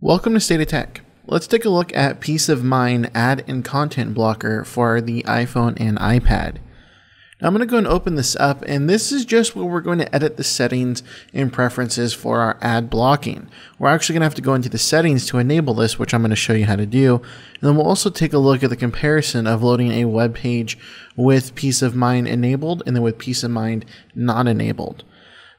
Welcome to State of Tech. Let's take a look at Peace of Mind ad and content blocker for the iPhone and iPad. Now I'm going to go and open this up and this is just where we're going to edit the settings and preferences for our ad blocking. We're actually going to have to go into the settings to enable this, which I'm going to show you how to do. And then we'll also take a look at the comparison of loading a web page with Peace of Mind enabled and then with Peace of Mind not enabled.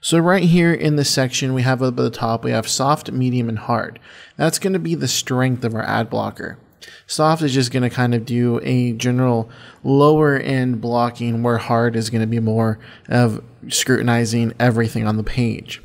So right here in this section, we have up at the top, we have soft, medium, and hard. That's going to be the strength of our ad blocker. Soft is just going to kind of do a general lower end blocking, where hard is going to be more of scrutinizing everything on the page.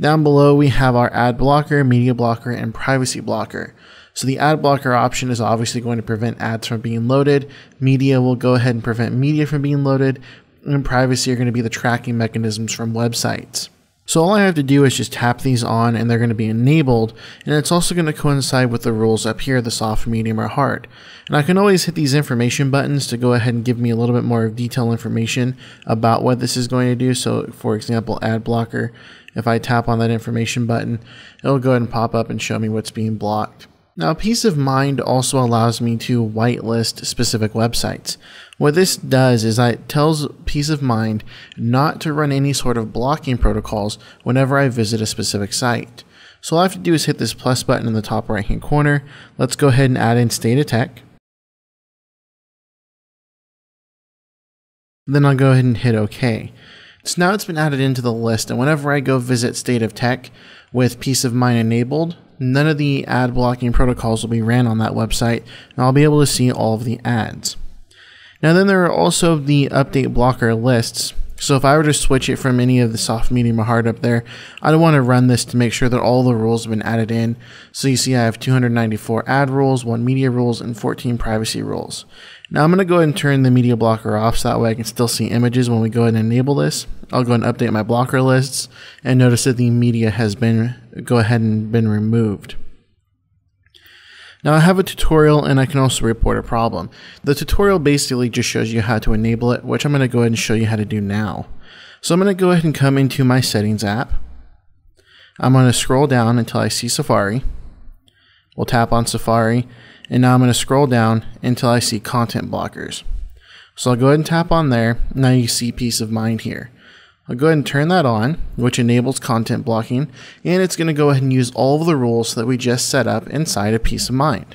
Down below, we have our ad blocker, media blocker, and privacy blocker. So the ad blocker option is obviously going to prevent ads from being loaded. Media will go ahead and prevent media from being loaded. And privacy are going to be the tracking mechanisms from websites. So all I have to do is just tap these on and they're going to be enabled and it's also going to coincide with the rules up here, the soft, medium, or hard. And I can always hit these information buttons to go ahead and give me a little bit more detailed information about what this is going to do. So for example, ad blocker, if I tap on that information button, it'll go ahead and pop up and show me what's being blocked. Now, Peace of Mind also allows me to whitelist specific websites. What this does is it tells Peace of Mind not to run any sort of blocking protocols whenever I visit a specific site. So all I have to do is hit this plus button in the top right hand corner. Let's go ahead and add in State of Tech. Then I'll go ahead and hit OK. So now it's been added into the list, and whenever I go visit State of Tech with Peace of Mind enabled, none of the ad blocking protocols will be ran on that website, and I'll be able to see all of the ads. Now, then there are also the update blocker lists. So if I were to switch it from any of the soft, medium, or hard up there, I'd want to run this to make sure that all the rules have been added in. So you see I have 294 ad rules, 1 media rules, and 14 privacy rules. Now I'm going to go ahead and turn the media blocker off so that way I can still see images when we go ahead and enable this. I'll go and update my blocker lists and notice that the media has been go ahead and been removed. Now I have a tutorial and I can also report a problem. The tutorial basically just shows you how to enable it, which I'm going to go ahead and show you how to do now. So I'm going to go ahead and come into my settings app. I'm going to scroll down until I see Safari. We'll tap on Safari and now I'm going to scroll down until I see content blockers. So I'll go ahead and tap on there. Now you see peace of mind here. I'll go ahead and turn that on, which enables content blocking, and it's going to go ahead and use all of the rules that we just set up inside of Peace of Mind.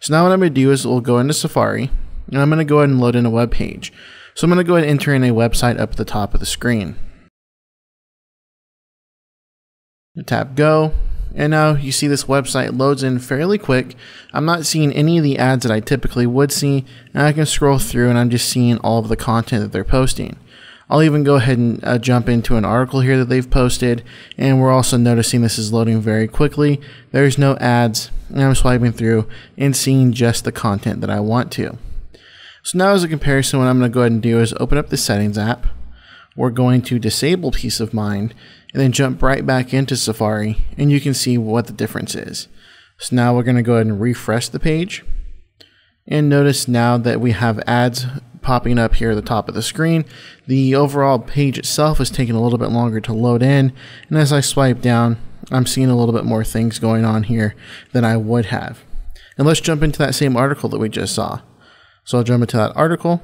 So now what I'm going to do is we'll go into Safari, and I'm going to go ahead and load in a web page. So I'm going to go ahead and enter in a website up at the top of the screen. Tap Go, and now you see this website loads in fairly quick. I'm not seeing any of the ads that I typically would see, and I can scroll through and I'm just seeing all of the content that they're posting. I'll even go ahead and uh, jump into an article here that they've posted, and we're also noticing this is loading very quickly. There's no ads, and I'm swiping through and seeing just the content that I want to. So now as a comparison, what I'm going to go ahead and do is open up the settings app. We're going to disable peace of mind and then jump right back into Safari and you can see what the difference is. So now we're going to go ahead and refresh the page and notice now that we have ads popping up here at the top of the screen. The overall page itself is taking a little bit longer to load in and as I swipe down I'm seeing a little bit more things going on here than I would have. And let's jump into that same article that we just saw. So I'll jump into that article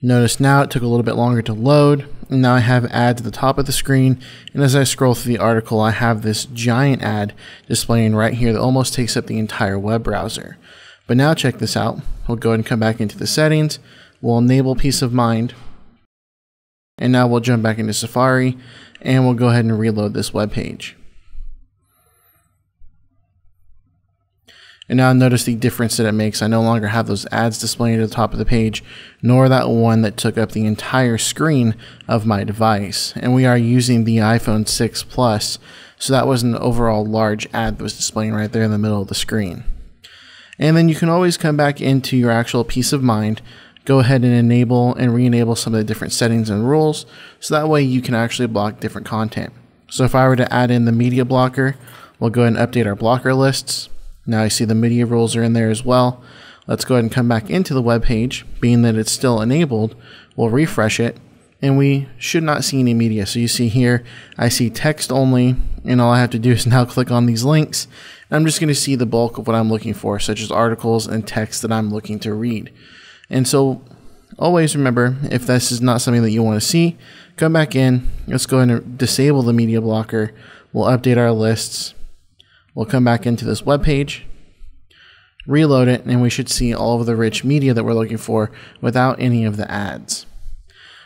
Notice now it took a little bit longer to load. And now I have ads at the top of the screen. And as I scroll through the article, I have this giant ad displaying right here that almost takes up the entire web browser. But now check this out. We'll go ahead and come back into the settings. We'll enable peace of mind. And now we'll jump back into Safari and we'll go ahead and reload this web page. And now notice the difference that it makes. I no longer have those ads displaying at the top of the page, nor that one that took up the entire screen of my device. And we are using the iPhone 6 Plus, so that was an overall large ad that was displaying right there in the middle of the screen. And then you can always come back into your actual peace of mind, go ahead and enable and re-enable some of the different settings and rules, so that way you can actually block different content. So if I were to add in the media blocker, we'll go ahead and update our blocker lists. Now I see the media rules are in there as well. Let's go ahead and come back into the web page. Being that it's still enabled, we'll refresh it. and we should not see any media. So you see here, I see text only, and all I have to do is now click on these links. I'm just going to see the bulk of what I'm looking for, such as articles and text that I'm looking to read. And so always remember, if this is not something that you want to see, come back in. Let's go ahead and disable the media blocker. We'll update our lists. We'll come back into this web page, reload it, and we should see all of the rich media that we're looking for without any of the ads.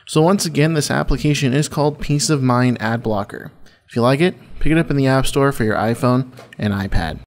So once again, this application is called Peace of Mind Ad Blocker. If you like it, pick it up in the App Store for your iPhone and iPad.